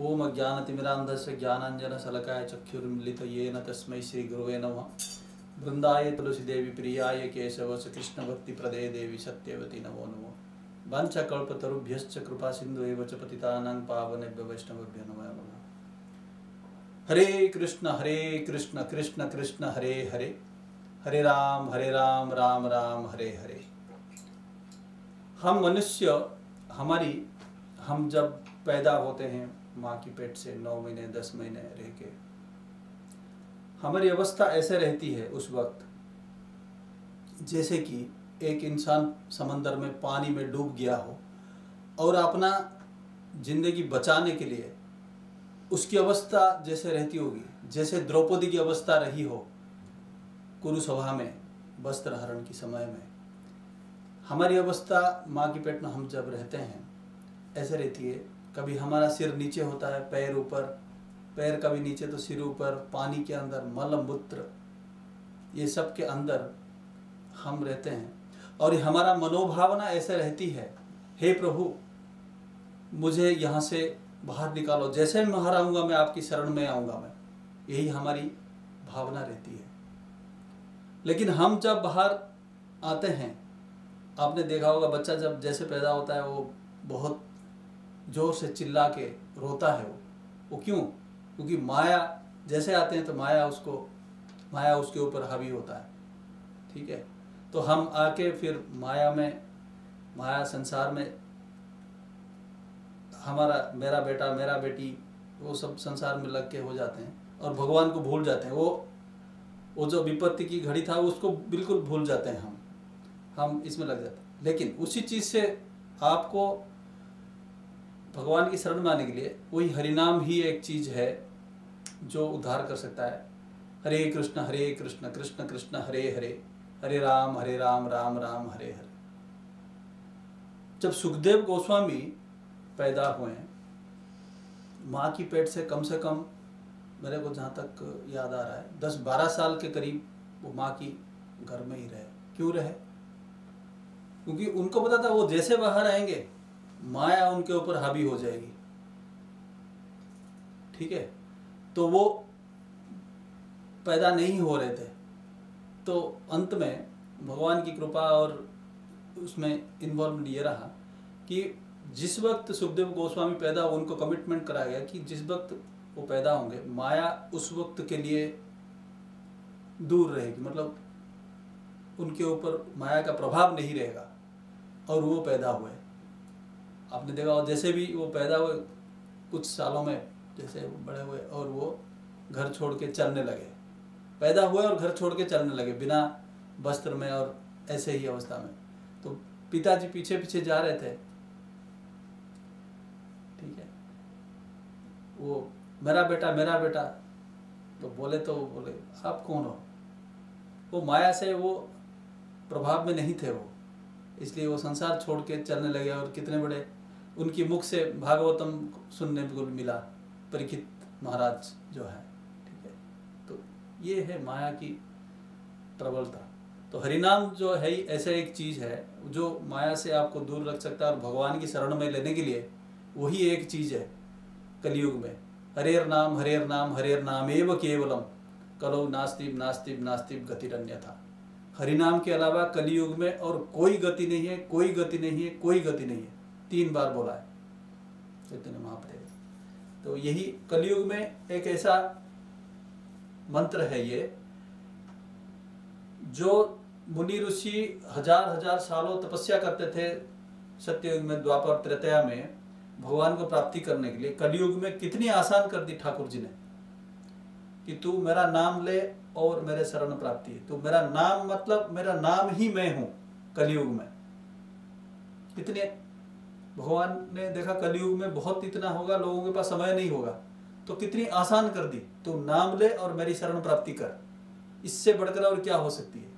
ओम अज्ञानतिमिरान्धस्य ज्ञानाञ्जनशलकाय चक्षुर्मिलितयेन तस्मै श्रीगुरुवे नमः। वृन्दाय तुलसीदेवी प्रियाय केशवस कृष्णभक्तिप्रदे देवी सत्यवती नमो नमो। कृपा एव च पतितानां पावनेभ्य वैष्णवेभ्यो नमो नमः। हरे कृष्ण हरे कृष्ण कृष्ण कृष्ण, हरे हरे। हरे राम हरे राम राम राम, हरे हरे। हम मनुष्य, हमारी, हम जब पैदा होते हैं माँ की पेट से नौ महीने, दस महीने रह के। हमारी अवस्था ऐसे रहती है उस वक्त, जैसे कि एक इंसान समंदर में पानी में डूब गया हो और अपना ज़िंदगी बचाने के लिए उसकी अवस्था जैसे रहती होगी, जैसे द्रौपदी की अवस्था रही हो, कुरुसभा में, वस्त्र हरण के समय में। हमारी अवस्था माँ की पेट में हम जब रहते हैं, ऐसे रहती है कभी हमारा सिर नीचे होता है पैर ऊपर, पैर कभी नीचे तो सिर ऊपर, पानी के अंदर, मलमूत्र, ये सब के अंदर हम रहते हैं। और हमारा मनोभावना ऐसे रहती है, हे प्रभु, मुझे यहाँ से बाहर निकालो। जैसे मैं बाहर आऊँगा, मैं आपकी शरण में आऊँगा मैं। यही हमारी भावना रहती है। लेकिन हम जब बाहर आते हैं, आपने देखा होगा, बच्चा जब जैसे पैदा होता है, वो बहुत ज़ोर से चिल्ला के रोता है वो। वो क्यों? क्योंकि माया, जैसे आते हैं तो माया उसको, माया उसके ऊपर हावी होता है। ठीक है? तो हम आके फिर माया में, माया संसार में, हमारा, मेरा बेटा, मेरा बेटी, वो सब संसार में लग के हो जाते हैं और भगवान को भूल जाते हैं। वो वो जो विपत्ति की घड़ी था, उसको बिल्कुल भूल जाते हैं हम। हम इसमें लग जाते हैं। लेकिन उसी चीज़ से आपको भगवान की शरण में आने के लिए वही हरिनाम ही एक चीज़ है जो उद्धार कर सकता है। हरे कृष्ण हरे कृष्ण कृष्ण कृष्ण, हरे हरे हरे राम हरे राम राम राम, हरे हरे। जब सुखदेव गोस्वामी पैदा हुए माँ की पेट से कम से कम मेरे को जहाँ तक याद आ रहा है, दस बारह साल के करीब वो माँ की घर में ही रहे। क्यों रहे? क्योंकि उनको पता था वो जैसे बाहर आएँगे माया उनके ऊपर हावी हो जाएगी। ठीक है? तो वो पैदा नहीं हो रहे थे। तो अंत में भगवान की कृपा और उसमें इन्वॉल्वमेंट ये रहा कि जिस वक्त सुखदेव गोस्वामी पैदा उनको कमिटमेंट कराया गया कि जिस वक्त वो पैदा होंगे, माया उस वक्त के लिए दूर रहेगी। मतलब उनके ऊपर माया का प्रभाव नहीं रहेगा और वो पैदा हुए। आपने देखा और जैसे भी वो पैदा हुए, कुछ सालों में जैसे बड़े हुए और वो घर छोड़ के चलने लगे। पैदा हुए और घर छोड़ के चलने लगे बिना वस्त्र में और ऐसे ही अवस्था में। तो पिताजी पीछे पीछे जा रहे थे। ठीक है। वो, मेरा बेटा मेरा बेटा। तो बोले तो बोले, आप कौन हो? वो माया से वो प्रभाव में नहीं थे वो। इसलिए वो संसार छोड़ के चलने लगे और कितने बड़े उनकी मुख से भागवतम सुनने को मिला परीक्षित महाराज जो है, ठीक है। तो ये है माया की प्रबलता। तो हरिनाम जो है, ऐसा एक चीज़ है, जो माया से आपको दूर रख सकता है और भगवान की शरण में लेने के लिए, वही एक चीज़ है कलयुग में। हरेर नाम हरेर नाम हरेर नाम एव केवलम कलो नास्तिब नास्तिब नास्तिब गतिरन्य था हरिनाम के अलावा कलयुग में और कोई गति नहीं है, कोई गति नहीं है, कोई गति नहीं है। तीन बार बोला है। चैतन्य महाप्रभु। तो यही कलयुग में एक ऐसा मंत्र है ये, जो मुनि ऋषि हज़ार हज़ार सालों तपस्या करते थे सत्ययुग में, द्वापर त्रेतया में, भगवान को प्राप्ति करने के लिए। कलयुग में कितनी आसान कर दी ठाकुर जी ने कि तू मेरा नाम ले और मेरे शरण प्राप्ति है। तो मेरा नाम मतलब मेरा नाम ही मैं हूँ कलयुग में। कितने भगवान ने देखा कलयुग में बहुत इतना होगा, लोगों के पास समय नहीं होगा। तो कितनी आसान कर दी। तू नाम ले और मेरी शरण प्राप्ति कर। इससे बढ़कर और क्या हो सकती है?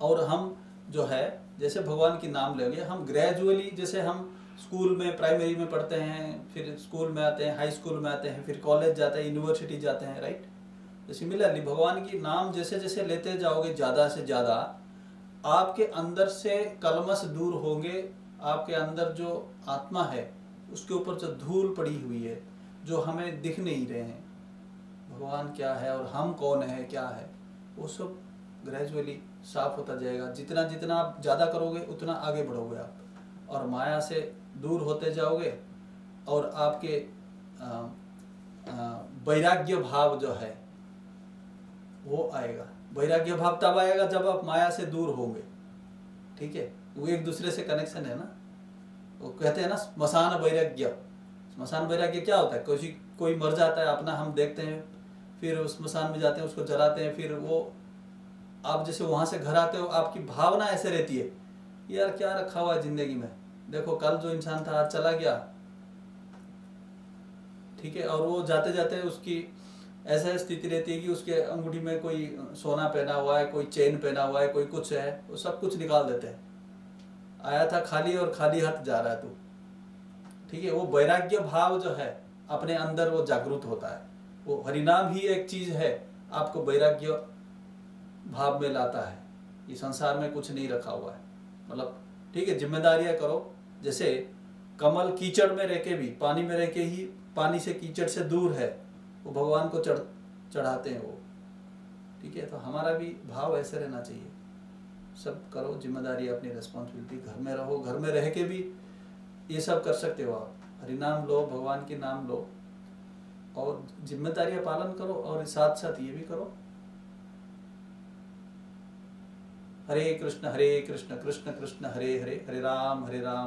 और हम जो है, जैसे भगवान की नाम लेंगे हम ग्रेजुअली जैसे हम स्कूल में प्राइमरी में पढ़ते हैं, फिर स्कूल में आते हैं हाई स्कूल में आते हैं, फिर कॉलेज जाते हैं यूनिवर्सिटी जाते हैं राइट तो सिमिलरली भगवान की नाम जैसे जैसे लेते जाओगे, ज़्यादा से ज़्यादा आपके अंदर से कलमस दूर होंगे, आपके अंदर जो आत्मा है, उसके ऊपर जो धूल पड़ी हुई है, जो हमें दिख नहीं रहे हैं। भगवान क्या है और हम कौन है, क्या है? वो सब ग्रेजुअली साफ़ होता जाएगा। जितना जितना आप ज़्यादा करोगे, उतना आगे बढ़ोगे आप। और माया से दूर होते जाओगे और आपके वैराग्य भाव जो है, वो आएगा। वैराग्य भाव तब आएगा जब आप माया से दूर होंगे। ठीक है? वो एक दूसरे से कनेक्शन है ना? वो कहते हैं ना, स्मशान वैराग्य। स्मशान वैराग्य क्या होता है? कोई कोई मर जाता है, अपना हम देखते हैं, फिर उस स्मशान में जाते हैं, उसको जलाते हैं, फिर वो आप जैसे वहाँ से घर आते हो, आपकी भावना ऐसे रहती है यार क्या रखा हुआ है ज़िंदगी में? देखो, कल जो इंसान था, आज चला गया। ठीक है? और वो जाते जाते उसकी ऐसा स्थिति रहती है कि उसके अंगूठी में कोई सोना पहना हुआ है, कोई चेन पहना हुआ है, कोई कुछ है, वो सब कुछ निकाल देते हैं। आया था खाली और खाली हाथ जा रहा है तू। ठीक है, वो वैराग्य भाव जो है, अपने अंदर वो जागरूक होता है। वो हरिनाम ही एक चीज़ है, आपको वैराग्य भाव में लाता है। ये संसार में कुछ नहीं रखा हुआ है। मतलब ठीक है, जिम्मेदारियाँ करो। जैसे कमल कीचड़ में रह के भी, पानी में रह के ही, पानी से कीचड़ से दूर है। वो भगवान को चढ़, चढ़ाते हैं वो। ठीक है तो हमारा भी भाव ऐसे रहना चाहिए। सब करो, ज़िम्मेदारी अपनी रिस्पॉन्सिबिलिटी घर में रहो, घर में रह के भी ये सब कर सकते हो आप। हरिनाम लो, भगवान के नाम लो। और जिम्मेदारियाँ पालन करो और साथ साथ ये भी करो। हरे कृष्ण हरे कृष्ण कृष्ण कृष्ण, हरे हरे हरे राम हरे राम।